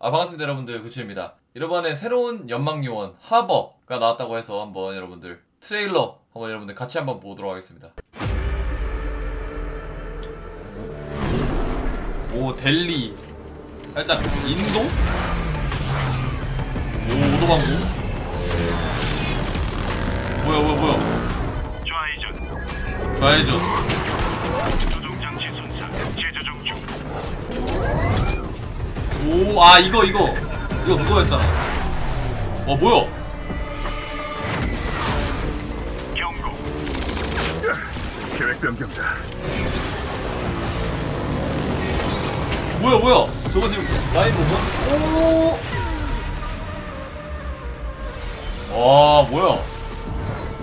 아 반갑습니다 여러분들. 구치입니다. 이번에 새로운 연막요원 하버가 나왔다고 해서 한번 여러분들 트레일러 한번 여러분들 같이 한번 보도록 하겠습니다. 오 델리. 살짝 인도? 오 오도방구. 뭐야 뭐야 뭐야? 좌회전. 좌회전 오 아 이거 이거. 이거 그거였잖아. 어 뭐야? 경고. 계획 변경다. 뭐야 뭐야? 저거 지금 라이브 뭐? 오와 뭐야?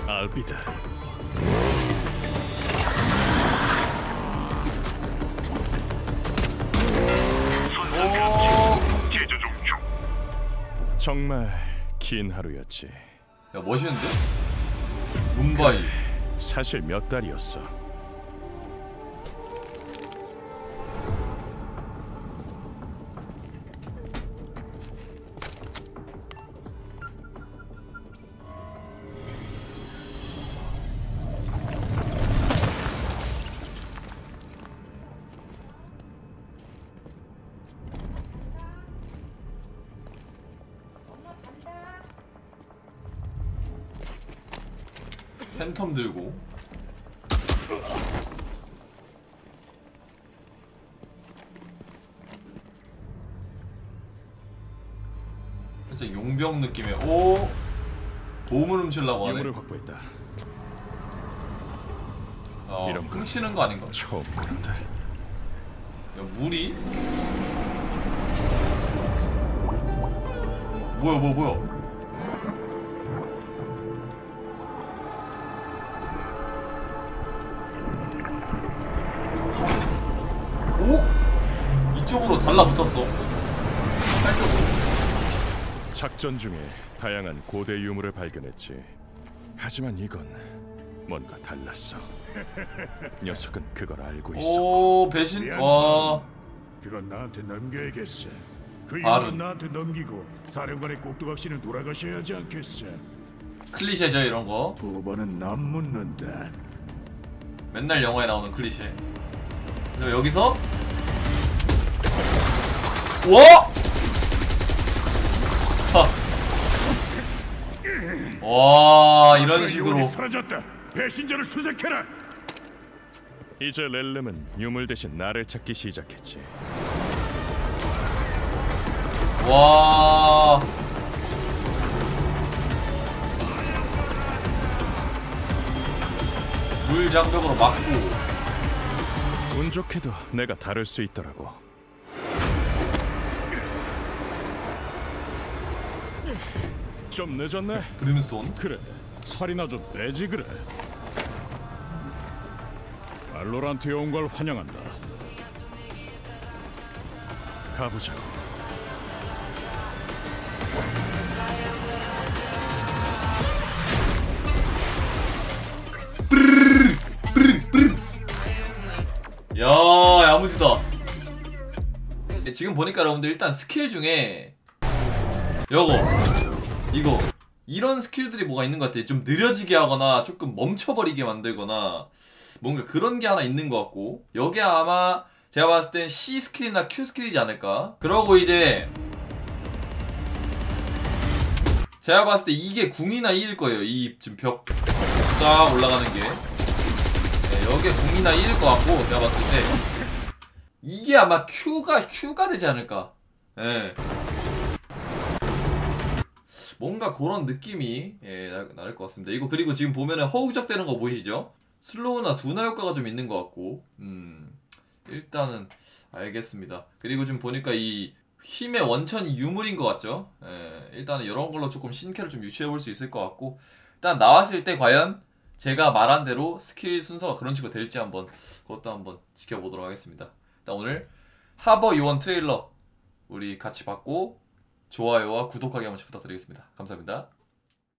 알비다. 정말 긴 하루였지. 야 멋있는데? 문바이 사실 몇 달이었어. 팬텀 들고 진짜 용병 느낌의 오 보물 훔치려고 하네 유물을 확보했다. 어, 이런 거. 훔치는 거 아닌가? 처음 본다. 야 물이? 뭐야 뭐야 뭐야 달라붙었어 작전 중에 다양한 고대 유물을 발견했지. 하지만 이건 뭔가 달랐어. 녀석은 그걸 알고 있어. 오 배신? 와 그건 나한테 넘겨야겠어. 그. 일은 나한테 넘기고 사령관의 꼭두각 씨는 돌아가셔야 하지 않겠어. 클리셰죠 이런 거 두 번은 난 묻는다. 맨날 영화에 나오는 클리셰 그리고 여기서 와! 하. 와 이런 그 식으로 사라졌다. 배신자를 수색해라. 이제 렐렘은 유물 대신 나를 찾기 시작했지. 와 물 장벽으로 막고 운 좋게도 내가 다룰 수 있더라고. 좀 늦었네. 브림스톤 그래. 살이나 좀 빼지 그래. 발로란트에 온 걸 환영한다. 가보자고. 야 야무지다 지금 보니까 여러분들 일단 스킬 중에 요거 이거 이런 스킬들이 뭐가 있는 것 같아 좀 느려지게 하거나 조금 멈춰버리게 만들거나 뭔가 그런 게 하나 있는 것 같고 여기 아마 제가 봤을 땐 C 스킬이나 Q 스킬이지 않을까? 그러고 이제 제가 봤을 때 이게 궁이나 E일 거예요. 이 지금 벽 쫙 올라가는 게. 네, 여기에 궁이나 E일 것 같고 제가 봤을 때 이게 아마 Q가 Q가 되지 않을까? 예 뭔가 그런 느낌이 예, 나- 나을 것 같습니다 이거 그리고 지금 보면은 허우적대는 거 보이시죠? 슬로우나 둔화 효과가 좀 있는 것 같고 음 일단은 알겠습니다 그리고 지금 보니까 이 힘의 원천이 유물인 것 같죠? 예, 일단은 이런 걸로 조금 신캐를 좀 유추해 볼 수 있을 것 같고 일단 나왔을 때 과연 제가 말한 대로 스킬 순서가 그런 식으로 될지 한번 그것도 한번 지켜보도록 하겠습니다. 일단 오늘 하버 요원 트레일러 우리 같이 봤고 좋아요와 구독하기 한 번씩 부탁드리겠습니다. 감사합니다.